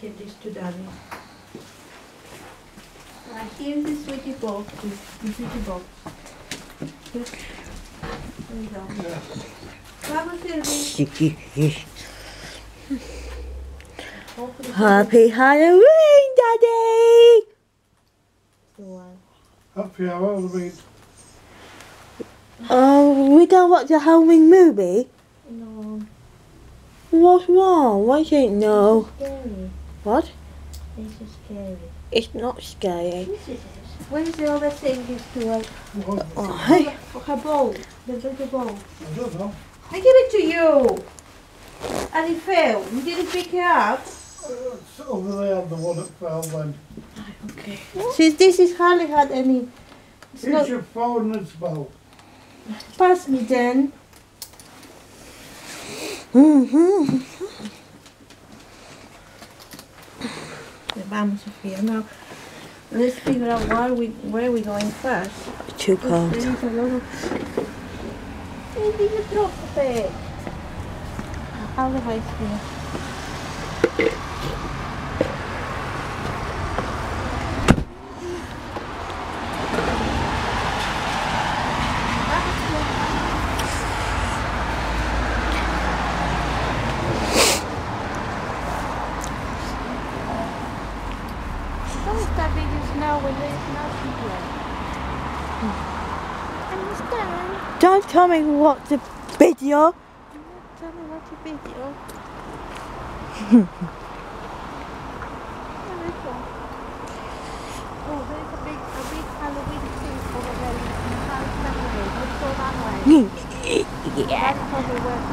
Give this to Daddy. Uh, here's the sweetie box. The, the sweetie box. Here you go. Vamos, Silvie. Hopefully- Happy Halloween, Daddy! Happy Halloween. Oh, we don't watch the Halloween movie? No, What's wrong? Why can't no? Scary. What? This is scary. It's not scary. This is. Where's the other thing is to uh, What? Oh, for her bowl? The little bowl. I don't know. I give it to you. And it fell. You didn't pick it up. Uh, It's over there, the one that fell then. Okay. Since this is hardly had any. It's Here's not. your phone as well. Pass me then. Mm-hmm. Vamos, Sofia. Now, let's figure out where we where we going first. Too cold. is a lot of. Maybe you dropped it. How the ice cream? Don't start videos now when there is nothing here. Understand? Don't tell me what the video. Tell me what your video. Oh, there's a big, a big Halloween thing over there in the house Saturday. Let's go that way. yeah. That's how they work.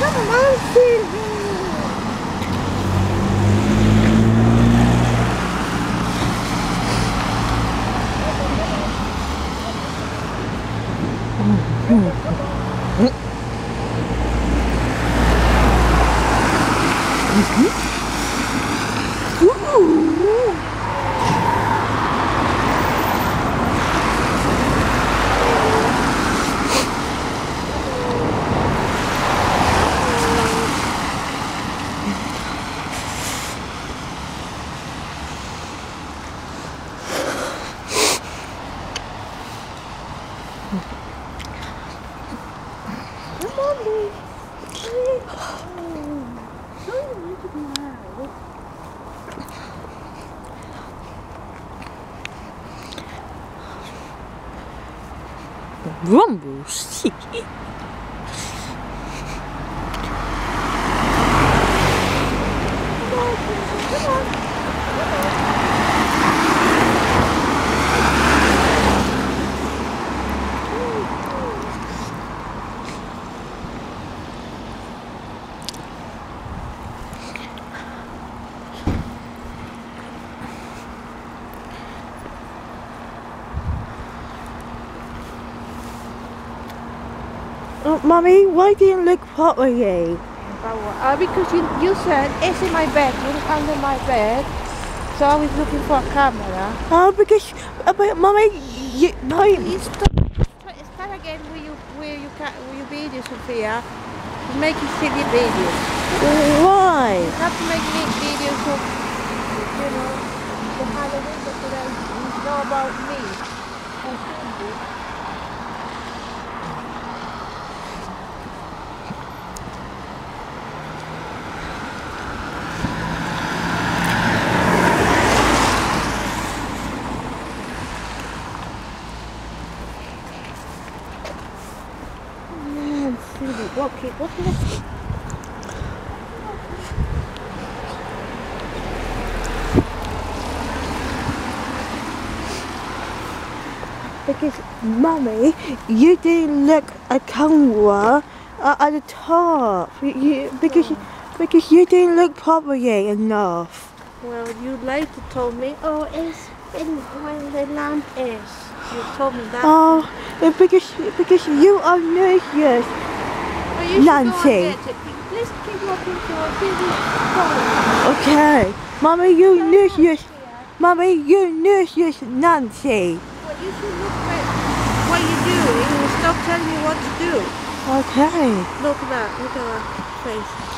Come on, Silvie. Come Mummy, why do you look properly? Uh, because you, you said it's in my bedroom, under my bed. So I was looking for a camera. Oh, because, uh, but Mummy, you, no, You start, again where you where you can where you video, Sophia. You're making silly videos. why? You have to make videos of you know the Halloween decorations. Know about me. and Cindy. Man, silly. Okay, what next? Because, Mummy, you didn't look a camera uh, at the top. You, you, because, because you didn't look properly enough. Well, you later told me, oh, it's in when the lamp is. You told me that. Oh, uh, because, because you are nervous. Oh, you Nancy. Go and. Please keep looking for this Okay. Mommy, you nervous. Mommy, you nervous, Nancy. Well, you should look at what you're doing and stop telling me what to do. Okay. Look at that. Look at that face.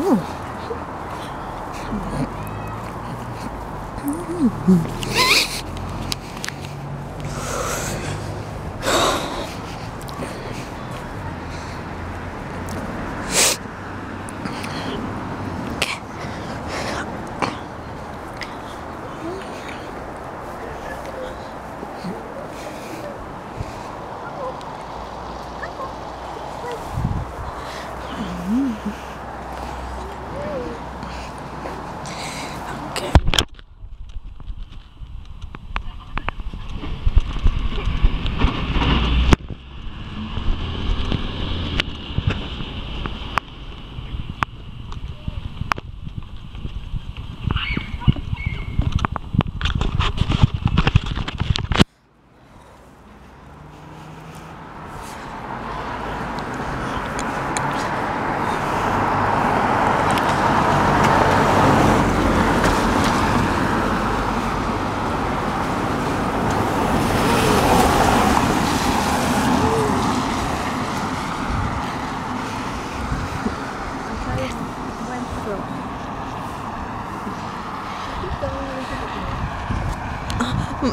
Okay.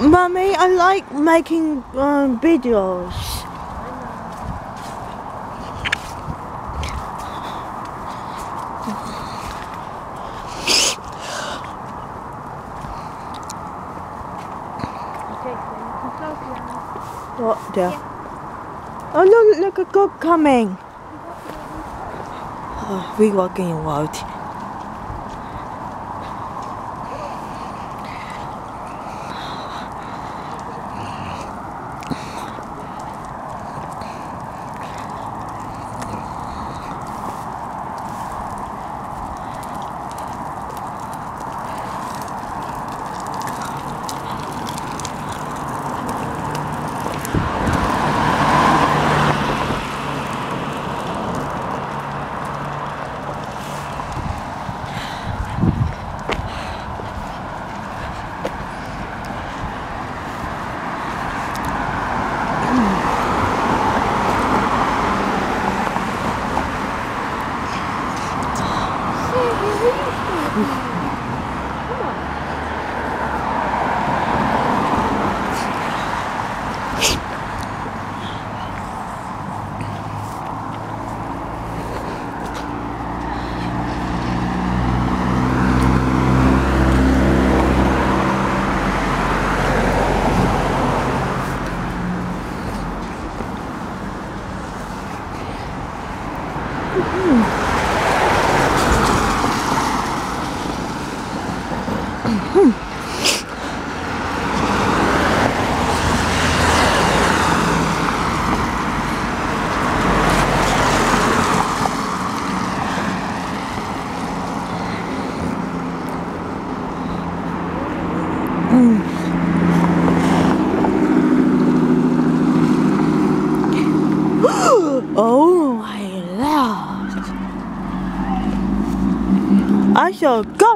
Mummy, I like making um, videos. What, dear? Yeah. Oh, look, look, a goat coming. Oh, we walking in wild.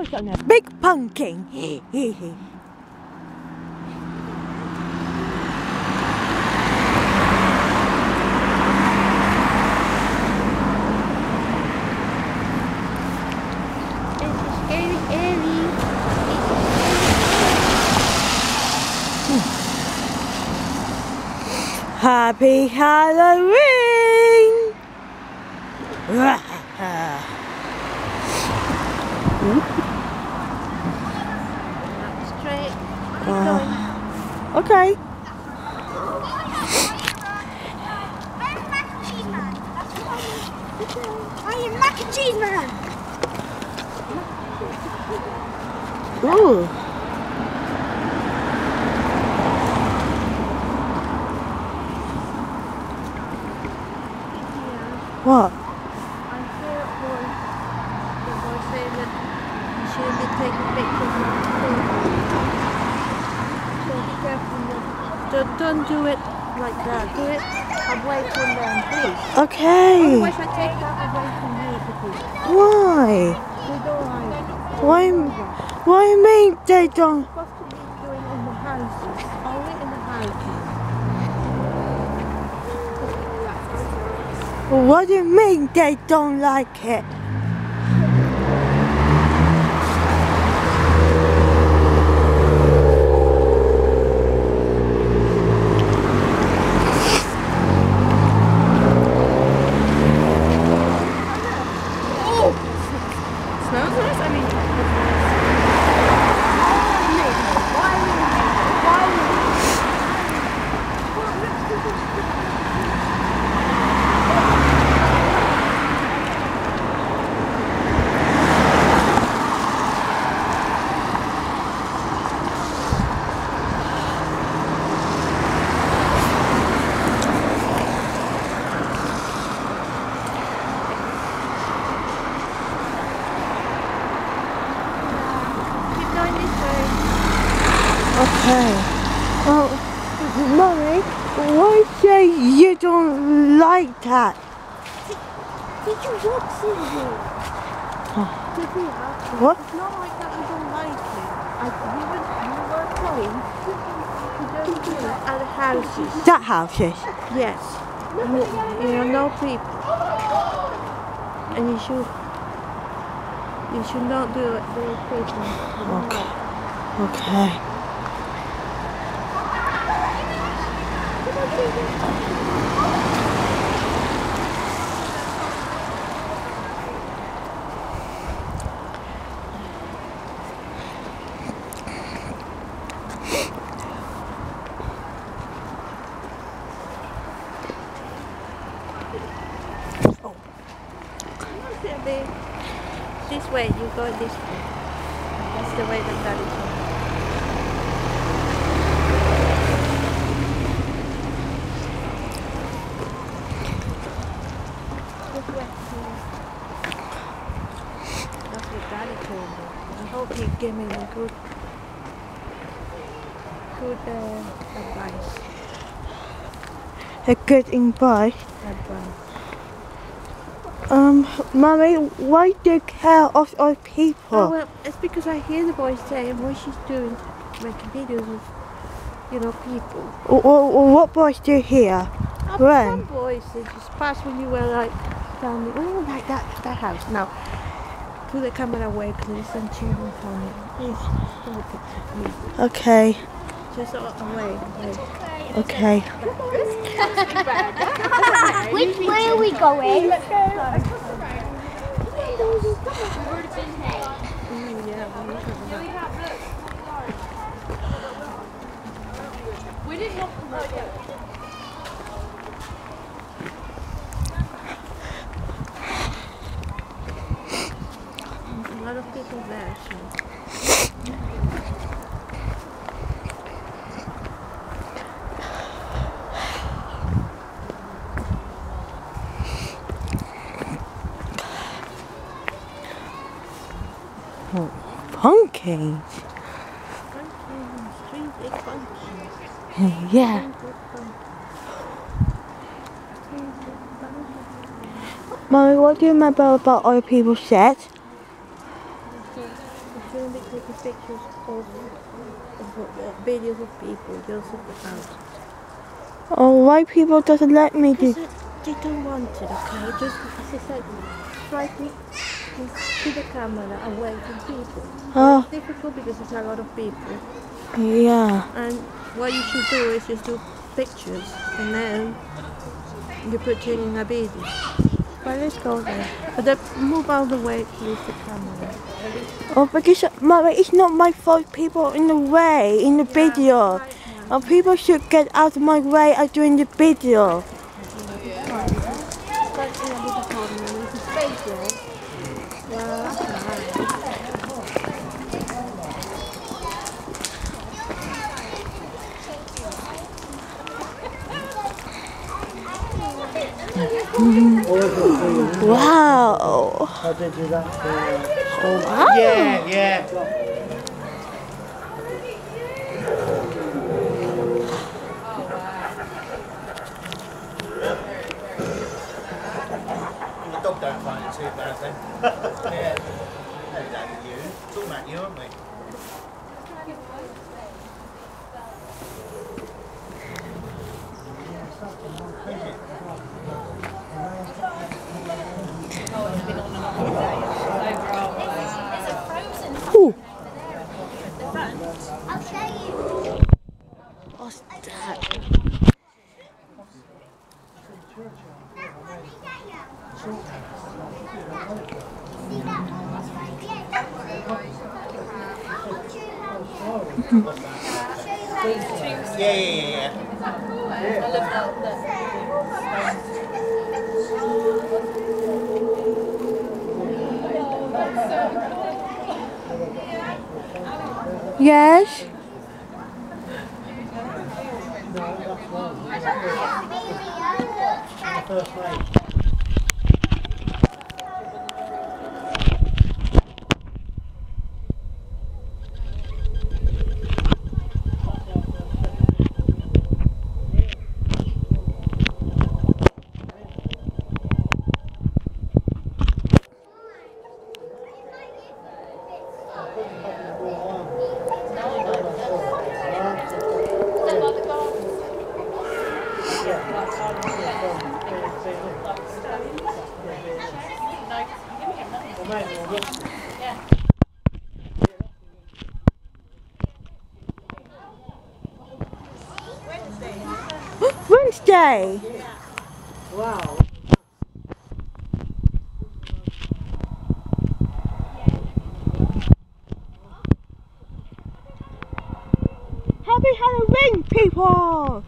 Ghost on a big pumpkin. Happy Halloween! Straight. Uh, okay. I'm mac and cheese man. That's what I am. I am mac and cheese man. Ooh. What? I hear a voice. The voice saying that you shouldn't be taking pictures of the food. So be careful. Don't, don't, don't do it like that. Do it away from them, please. Okay. Otherwise, I take that away from you, please. Why? Why? Why me? They don't. What do you mean they don't like it? Smells nice? I mean, keep going this way. Okay. Oh, mommy, why say you don't like that? Did you watch Cindy? Did we have to? What? It's not like that we don't like it. I, we, were, we were told we don't do it at houses. That houses. Yes. You, you know, no people. And you should you should not do it with people. Okay. Okay. Go this way. That's the way that what daddy me. I hope he gave me good, good uh, advice. A good. Advice. Um, Mummy, why do you care of other people? Oh, well, it's because I hear the boys saying what she's doing, making videos of, you know, people. Wh- wh- what boys do you hear? Oh, When? Some boys, they just pass when you were like standing, oh, like that, that house. Now, put the camera away because there's some children coming. Please, don't look at me. Okay, Just a- away, away. okay. Which way are we going? Mm, yeah, I'm not sure about that. There's a lot of people there, so. Pumpkins. Pumpkins, three big pumpkins. Yeah. Three big pumpkins. Three big pumpkins. Mummy, what do you remember about other people said? It's going to be taking pictures of, of, of videos of people, just of the house. Oh, why people doesn't let me do? They don't want it, okay? Just as I said, try to just keep the camera away from people. Oh, It's difficult because there's a lot of people. yeah. And what you should do is just do pictures and then you put it in a video. But let's go there. But then move out of the way, please, the camera. Oh, because Mummy, it's not my fault. People in the way in the video. Oh, people should get out of my way. Uh, I'm doing the video. But in a little corner, there's a space there. Well, that's alright. Wow. How did you that? Wow. yeah, yeah. The dog don't find it too bad then. yeah. No, you. Talking about you, aren't we? Ooh. I'll show you. What's that? See that one? Yeah, that one. I'll show you how to- I'll show you how to- Yeah, yeah, yeah, yeah. Yes. Wednesday. Wow. Happy Halloween, people.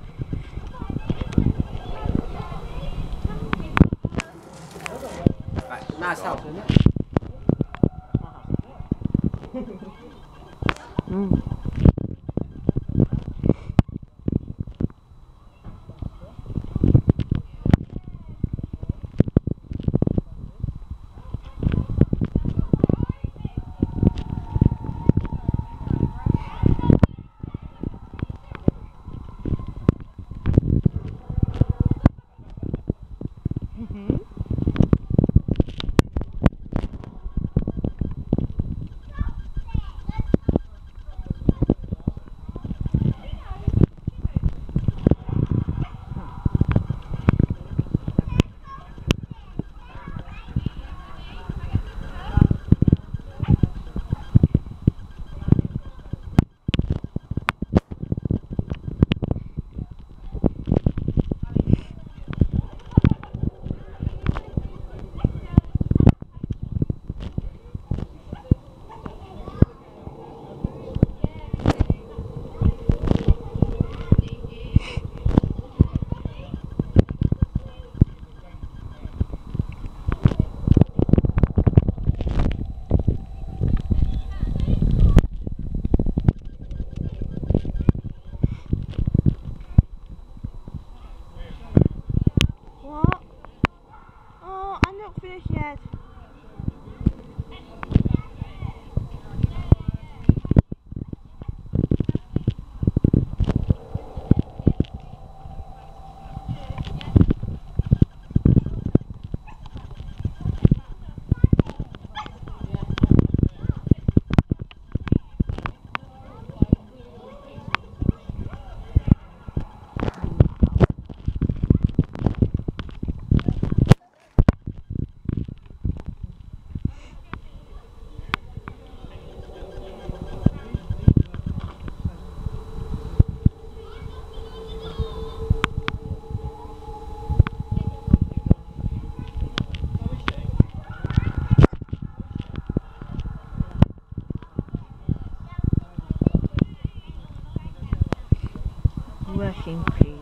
Working peace.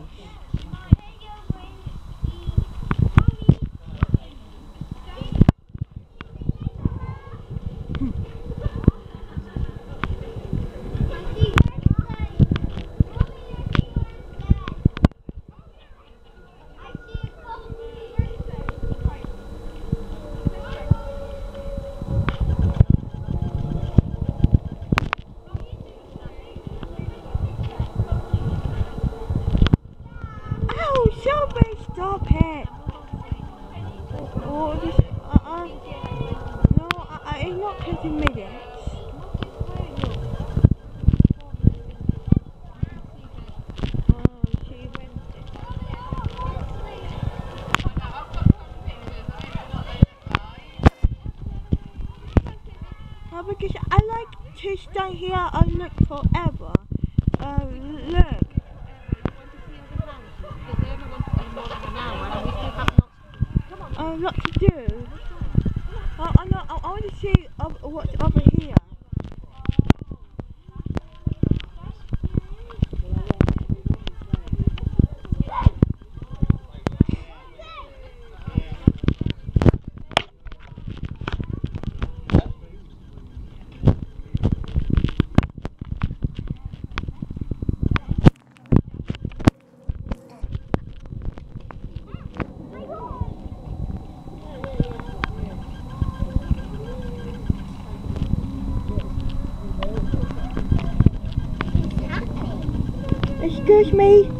Ow, somebody stop it! Oh, this, uh-uh. No, uh-uh, it's not 20 minutes. Oh, she went Oh, because I like to stay here and look forever. Uh, look. Uh, what to do? Oh, I know. I, I want to see uh, what's over here. Excuse me.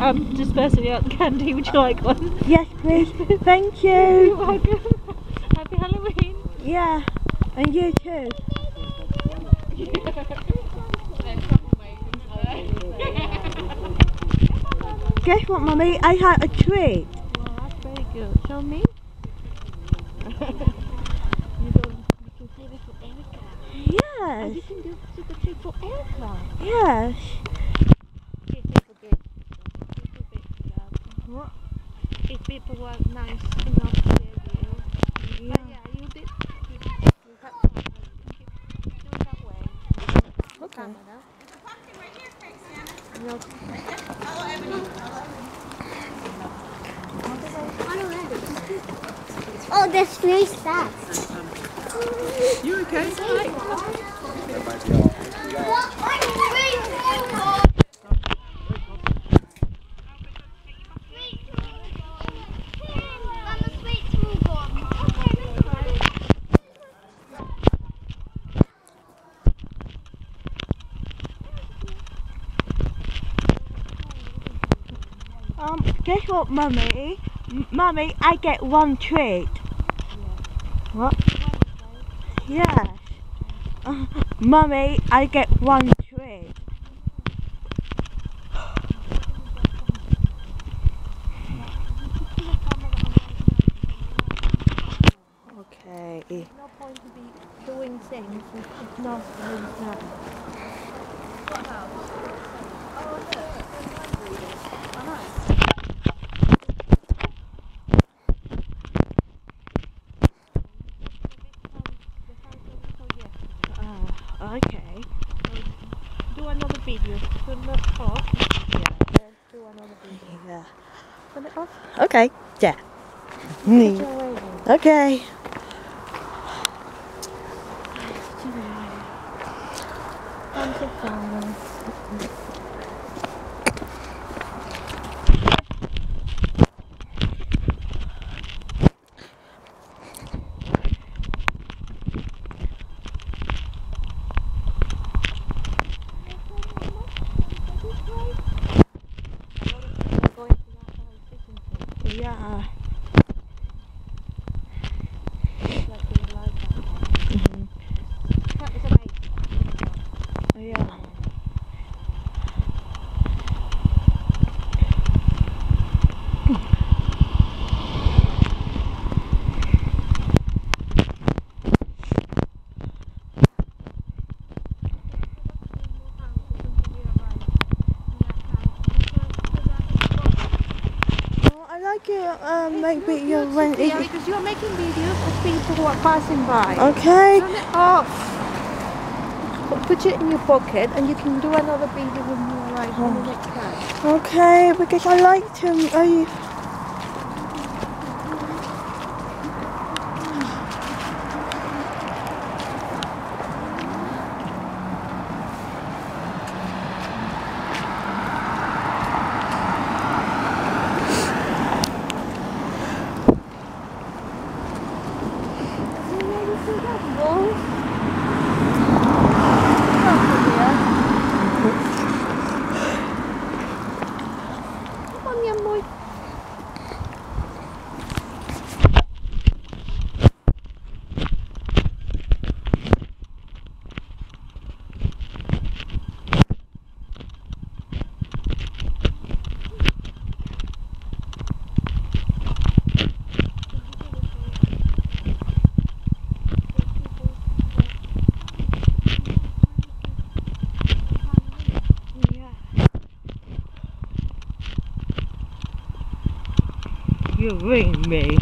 I'm dispersing out the candy. Would you like one? Yes, please. Thank You're welcome. Happy Halloween. Yeah, and you too. Guess what, Mummy? I had a treat. That's very good. Show me. you don't, you can say this for Erica. Yeah. Yes. you can do super triple aircraft. Yes. If people get little bit, um, What? if people were nice enough to give you. Yeah. But yeah, you did. You, you have to have it. Do it that way. Okay. Camera. No, Oh, there's three stars. You okay? Guess what, mummy? M- mummy, I get one treat. What? Yeah. Uh, mummy, I get one treat. Okay. no point to be doing things if it's not really done. Uh, okay. Do another video. Do not talk. Yeah. Then do another video. Yeah. Turn it off. Okay. Yeah. Put it away then. Okay. Thank you, Father. Yeah. Yeah. Oh, I like maybe you when Yeah, because you're making videos of people who are passing by. Okay. Turn it off. Put it in your pocket and you can do another video when you arrive on the next time. Okay, because I like to. I, Come on, young boy. You ring me.